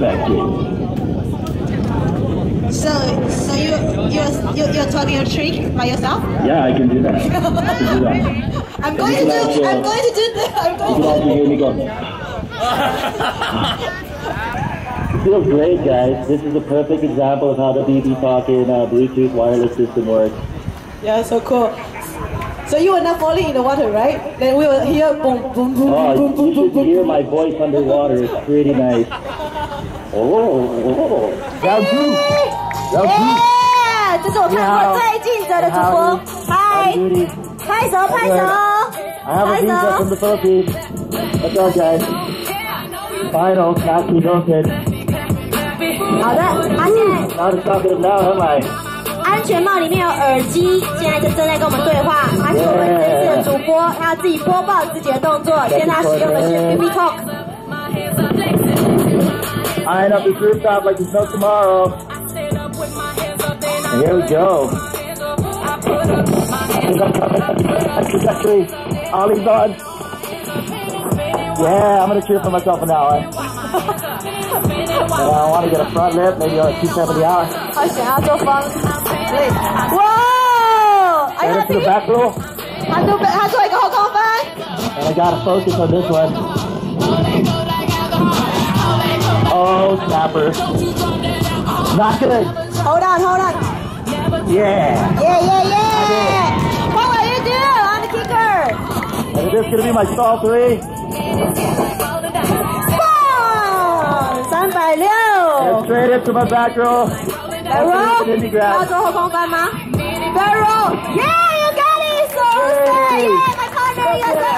expecting. So, so you you're you're, you're talking a trick by yourself? Yeah, I can do that. I can do that. I'm going to do. I'm going to do that. I'm You going can to. also hear me go. It feels great, guys. This is a perfect example of how the BbTALKIN uh, Bluetooth wireless system works. Yeah, so cool. So you are not falling in the water, right? Then we will hear boom, boom, boom, Oh, boom, boom, you boom, should boom. hear my voice underwater. It's pretty nice. Oh, oh. round two. Round two. 耶！这是我看过最近的的主播，嗨拍手拍手拍手好的，他现在 Not as talkative now, am I? 安全帽里面有耳机，现在就正在跟我们对话。他是我们这次的主播，他要自己播报自己的动作，现在使用的是 B B Line up the rooftop like there's no tomorrow. And here we go. Actually, Ollie's on. Yeah, I'm gonna cheer for myself an hour. I want to get a front lip, maybe like 270 hour. I should have so front. Whoa! I got to the back row. How do, how do I go, go back? And I gotta focus on this one. Oh, snapper. Not good. Hold on, hold on. Yeah. Yeah, yeah, yeah. What will you do on the kicker? And this is going to be my stall three. Wow! Straight into my backroll. Back row? Backroll, hold on, Back row. Yeah, you got it! So, yeah, my partner, yes, sir.